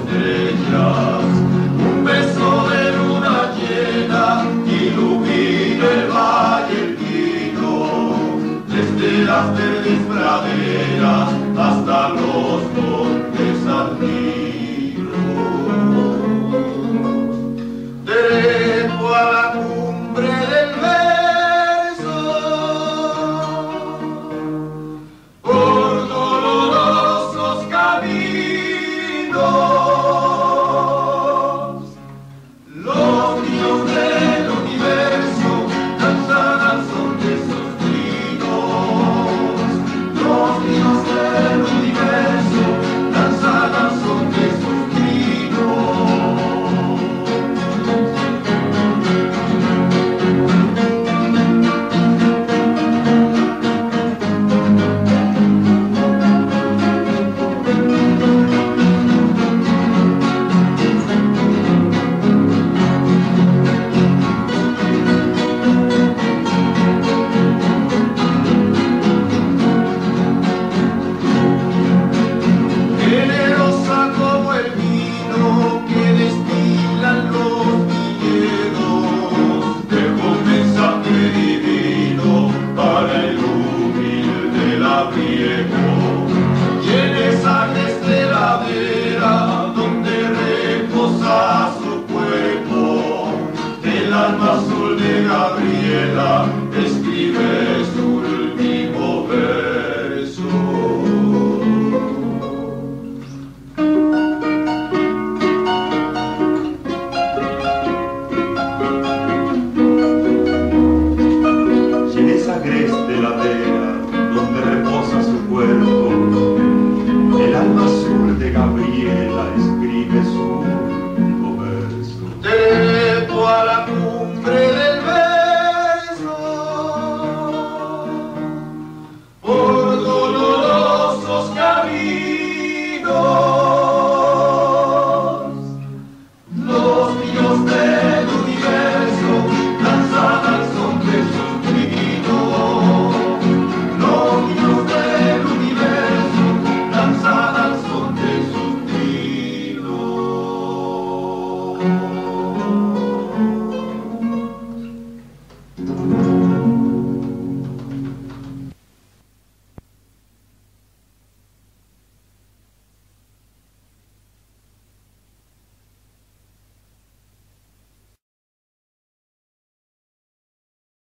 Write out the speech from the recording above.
estrellas, un beso de luna llena ilumina el valle vino, desde las verdes praderas hasta Maria.